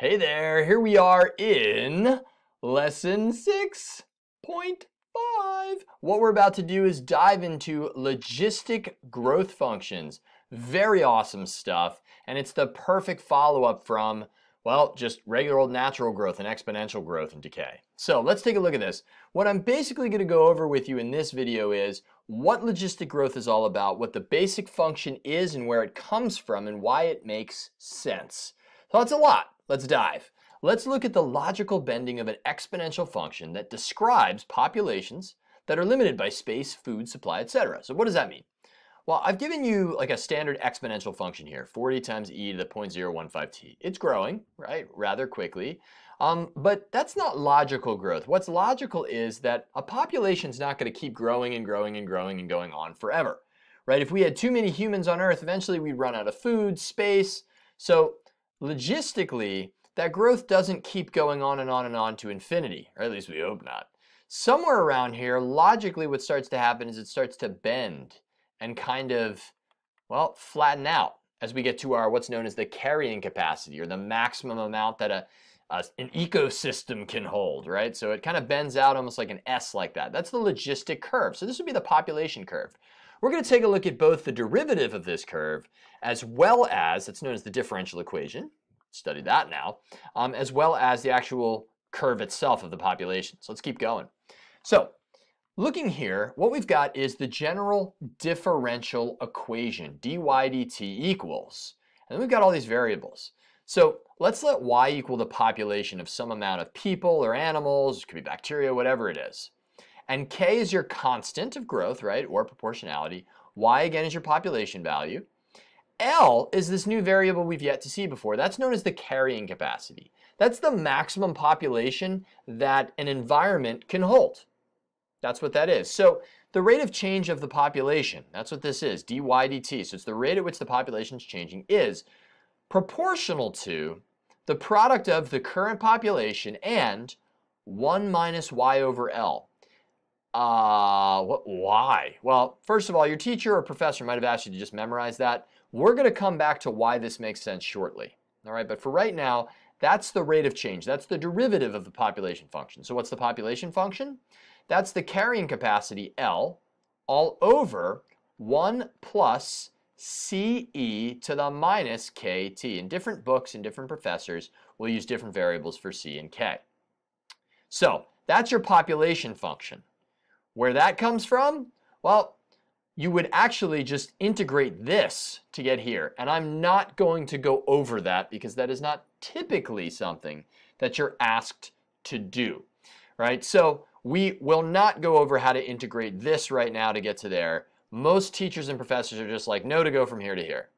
Hey there, here we are in lesson 6.5. What we're about to do is dive into logistic growth functions. Very awesome stuff, and it's the perfect follow-up from, well, just regular old natural growth and exponential growth and decay. So let's take a look at this. What I'm basically going to go over with you in this video is what logistic growth is all about, what the basic function is and where it comes from, and why it makes sense. So that's a lot. Let's dive. Let's look at the logical bending of an exponential function that describes populations that are limited by space, food, supply, etc. So what does that mean? Well, I've given you like a standard exponential function here, 40 times e to the 0.015t. It's growing, right, rather quickly. Um, but that's not logical growth. What's logical is that a population is not going to keep growing and growing and growing and going on forever, right? If we had too many humans on Earth, eventually we'd run out of food, space. So logistically, that growth doesn't keep going on and on and on to infinity, or at least we hope not. Somewhere around here, logically what starts to happen is it starts to bend and kind of, well, flatten out as we get to our what's known as the carrying capacity or the maximum amount that a, a, an ecosystem can hold, right? So it kind of bends out almost like an S like that. That's the logistic curve. So this would be the population curve. We're going to take a look at both the derivative of this curve as well as, it's known as the differential equation, study that now, um, as well as the actual curve itself of the population. So let's keep going. So looking here, what we've got is the general differential equation, dy dt equals, and we've got all these variables. So let's let y equal the population of some amount of people or animals, it could be bacteria, whatever it is. And k is your constant of growth, right, or proportionality. y again is your population value. L is this new variable we've yet to see before. That's known as the carrying capacity. That's the maximum population that an environment can hold. That's what that is. So the rate of change of the population, that's what this is, dy dt. So it's the rate at which the population is changing is proportional to the product of the current population and 1 minus y over L. Uh, what, why? Well, first of all, your teacher or professor might have asked you to just memorize that. We're going to come back to why this makes sense shortly. All right, but for right now, that's the rate of change. That's the derivative of the population function. So what's the population function? That's the carrying capacity, L, all over 1 plus CE to the minus KT. In different books and different professors will use different variables for C and K. So that's your population function. Where that comes from? Well, you would actually just integrate this to get here. And I'm not going to go over that because that is not typically something that you're asked to do, right? So we will not go over how to integrate this right now to get to there. Most teachers and professors are just like, no to go from here to here.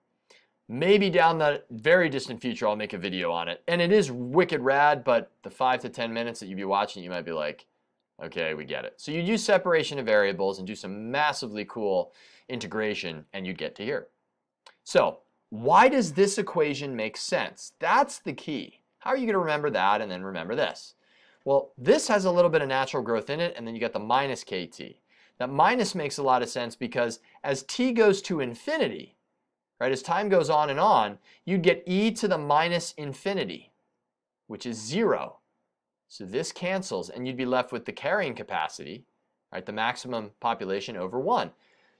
Maybe down the very distant future, I'll make a video on it. And it is wicked rad, but the five to 10 minutes that you'd be watching, you might be like, Okay, we get it. So you'd use separation of variables and do some massively cool integration and you'd get to here. So why does this equation make sense? That's the key. How are you going to remember that and then remember this? Well, this has a little bit of natural growth in it and then you get the minus kt. That minus makes a lot of sense because as t goes to infinity, right, as time goes on and on, you'd get e to the minus infinity, which is zero. So this cancels and you'd be left with the carrying capacity, right, the maximum population over 1.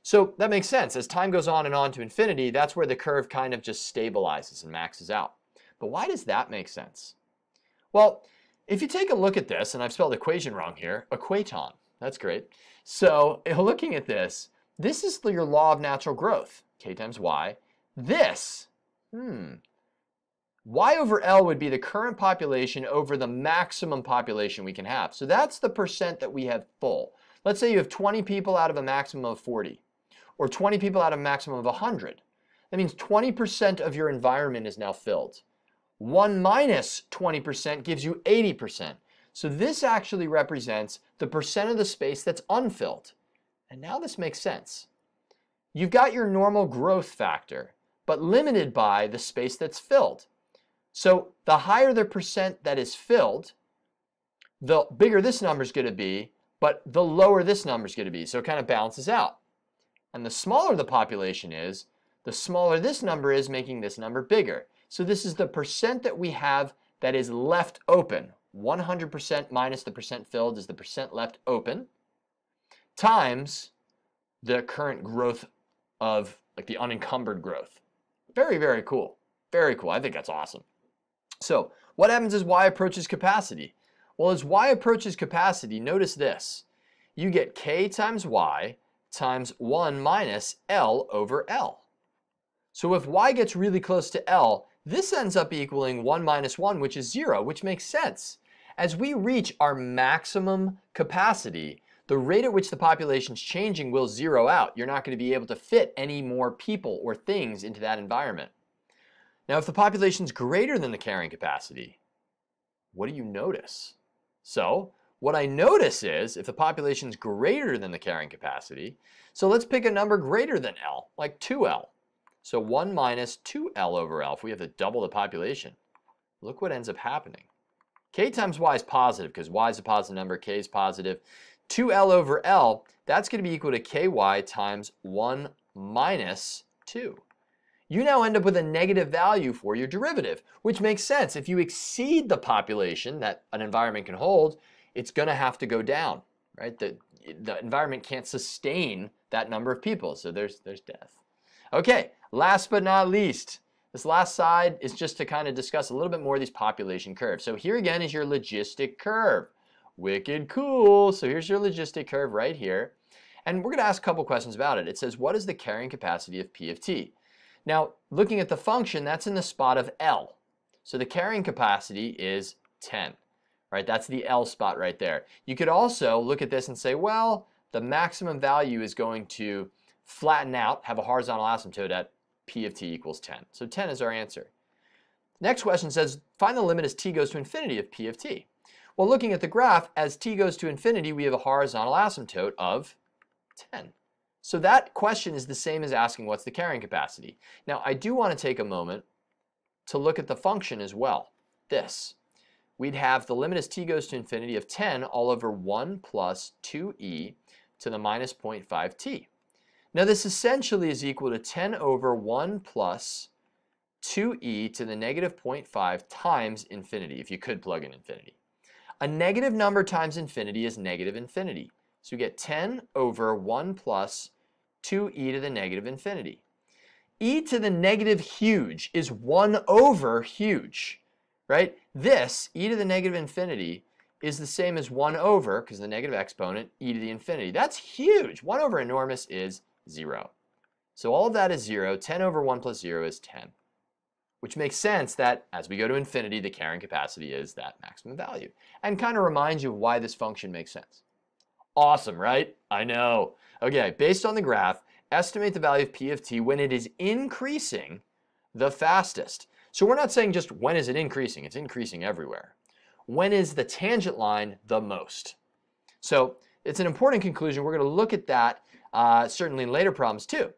So that makes sense. As time goes on and on to infinity, that's where the curve kind of just stabilizes and maxes out. But why does that make sense? Well, if you take a look at this, and I've spelled equation wrong here, equaton, that's great. So looking at this, this is your law of natural growth, k times y. This, hmm, Y over L would be the current population over the maximum population we can have. So that's the percent that we have full. Let's say you have 20 people out of a maximum of 40, or 20 people out of a maximum of 100. That means 20% of your environment is now filled. 1 minus 20% gives you 80%. So this actually represents the percent of the space that's unfilled. And now this makes sense. You've got your normal growth factor, but limited by the space that's filled. So the higher the percent that is filled, the bigger this number is going to be, but the lower this number is going to be. So it kind of balances out. And the smaller the population is, the smaller this number is, making this number bigger. So this is the percent that we have that is left open, 100% minus the percent filled is the percent left open, times the current growth of like the unencumbered growth. Very, very cool. Very cool. I think that's awesome. So what happens as y approaches capacity? Well, as y approaches capacity, notice this. You get k times y times 1 minus L over L. So if y gets really close to L, this ends up equaling 1 minus 1, which is 0, which makes sense. As we reach our maximum capacity, the rate at which the population is changing will zero out. You're not going to be able to fit any more people or things into that environment. Now, if the population is greater than the carrying capacity, what do you notice? So, what I notice is if the population is greater than the carrying capacity, so let's pick a number greater than L, like 2L. So 1 minus 2L over L, if we have to double the population, look what ends up happening. K times Y is positive because Y is a positive number, K is positive. 2L over L, that's going to be equal to KY times 1 minus 2 you now end up with a negative value for your derivative, which makes sense. If you exceed the population that an environment can hold, it's going to have to go down, right? The, the environment can't sustain that number of people, so there's, there's death. Okay, last but not least, this last side is just to kind of discuss a little bit more of these population curves. So here again is your logistic curve. Wicked cool. So here's your logistic curve right here. And we're going to ask a couple questions about it. It says, what is the carrying capacity of P of T? Now, looking at the function, that's in the spot of L. So the carrying capacity is 10, right? That's the L spot right there. You could also look at this and say, well, the maximum value is going to flatten out, have a horizontal asymptote at P of t equals 10. So 10 is our answer. Next question says, find the limit as t goes to infinity of P of t. Well, looking at the graph, as t goes to infinity, we have a horizontal asymptote of 10. So that question is the same as asking what's the carrying capacity. Now I do want to take a moment to look at the function as well. This. We'd have the limit as t goes to infinity of 10 all over 1 plus 2e to the minus 0.5t. Now this essentially is equal to 10 over 1 plus 2e to the negative 0.5 times infinity, if you could plug in infinity. A negative number times infinity is negative infinity. So we get 10 over 1 plus 2e to the negative infinity. e to the negative huge is 1 over huge, right? This, e to the negative infinity, is the same as 1 over, because the negative exponent, e to the infinity. That's huge. 1 over enormous is 0. So all of that is 0. 10 over 1 plus 0 is 10, which makes sense that as we go to infinity, the carrying capacity is that maximum value, and kind of reminds you of why this function makes sense. Awesome, right? I know. Okay, based on the graph, estimate the value of P of t when it is increasing the fastest. So we're not saying just when is it increasing, it's increasing everywhere. When is the tangent line the most? So it's an important conclusion. We're going to look at that uh, certainly in later problems too.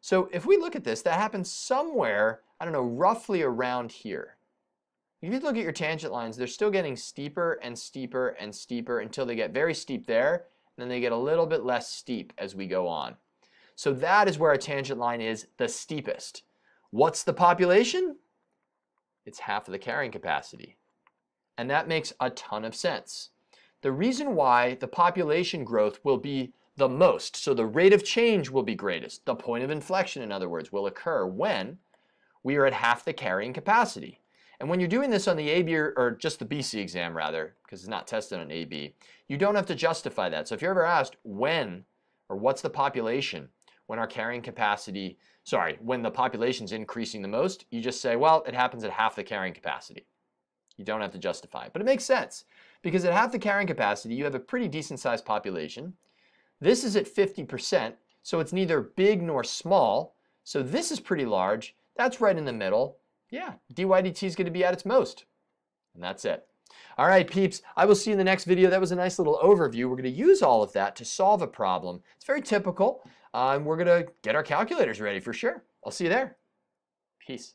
So if we look at this, that happens somewhere, I don't know, roughly around here. If you look at your tangent lines, they're still getting steeper and steeper and steeper until they get very steep there, then they get a little bit less steep as we go on. So that is where a tangent line is the steepest. What's the population? It's half of the carrying capacity. And that makes a ton of sense. The reason why the population growth will be the most, so the rate of change will be greatest, the point of inflection, in other words, will occur when we are at half the carrying capacity. And when you're doing this on the AB or, or just the BC exam rather, because it's not tested on AB, you don't have to justify that. So if you're ever asked when or what's the population when our carrying capacity, sorry, when the population's increasing the most, you just say, well, it happens at half the carrying capacity. You don't have to justify it. But it makes sense because at half the carrying capacity, you have a pretty decent sized population. This is at 50%, so it's neither big nor small. So this is pretty large. That's right in the middle yeah, dydt is going to be at its most. And that's it. All right, peeps, I will see you in the next video. That was a nice little overview. We're going to use all of that to solve a problem. It's very typical, uh, and we're going to get our calculators ready for sure. I'll see you there. Peace.